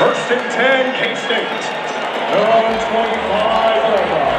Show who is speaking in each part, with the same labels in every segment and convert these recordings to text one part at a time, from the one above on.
Speaker 1: First and 10, K-State. Their 25.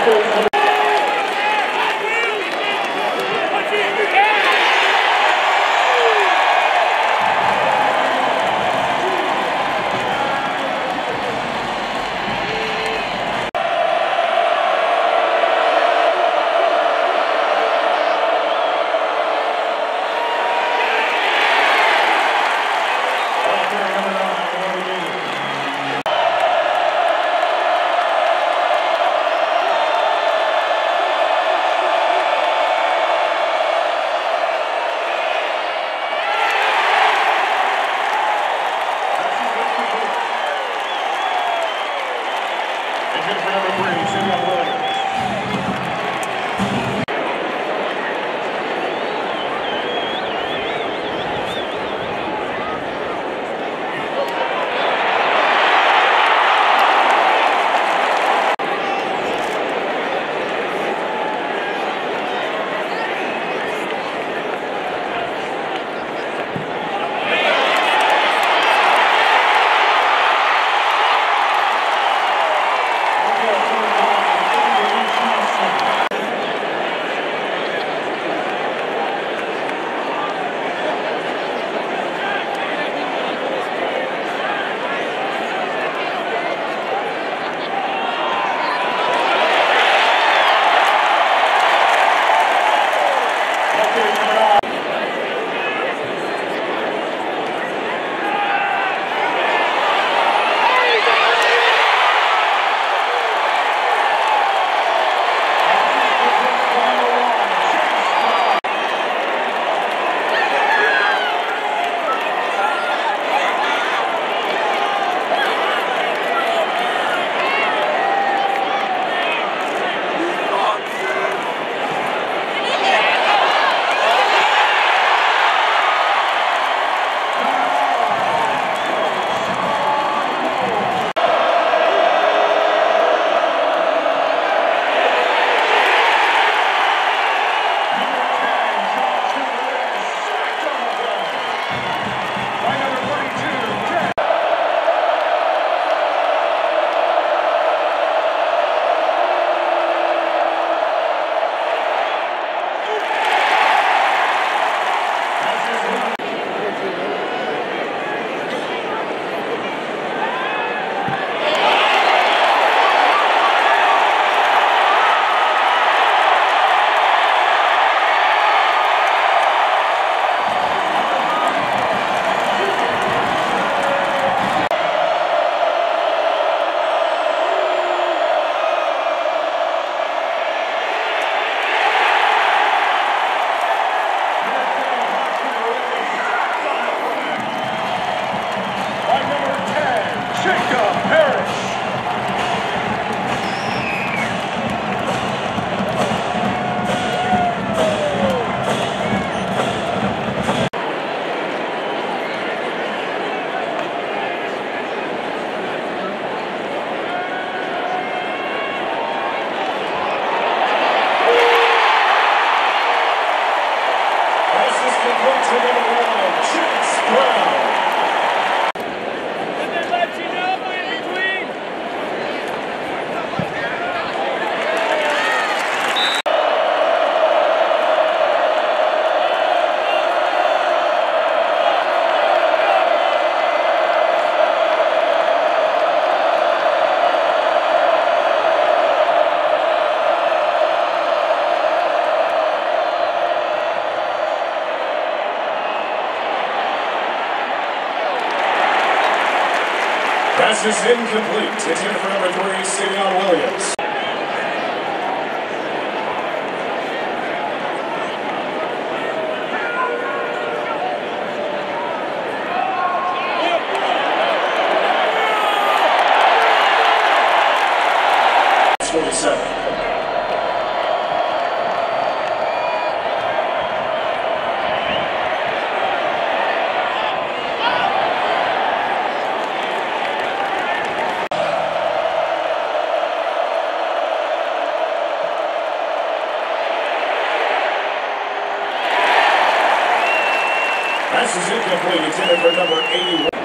Speaker 1: couple of Pass is incomplete. It's in for number three, Savion Williams. Pass is incomplete. For number 81.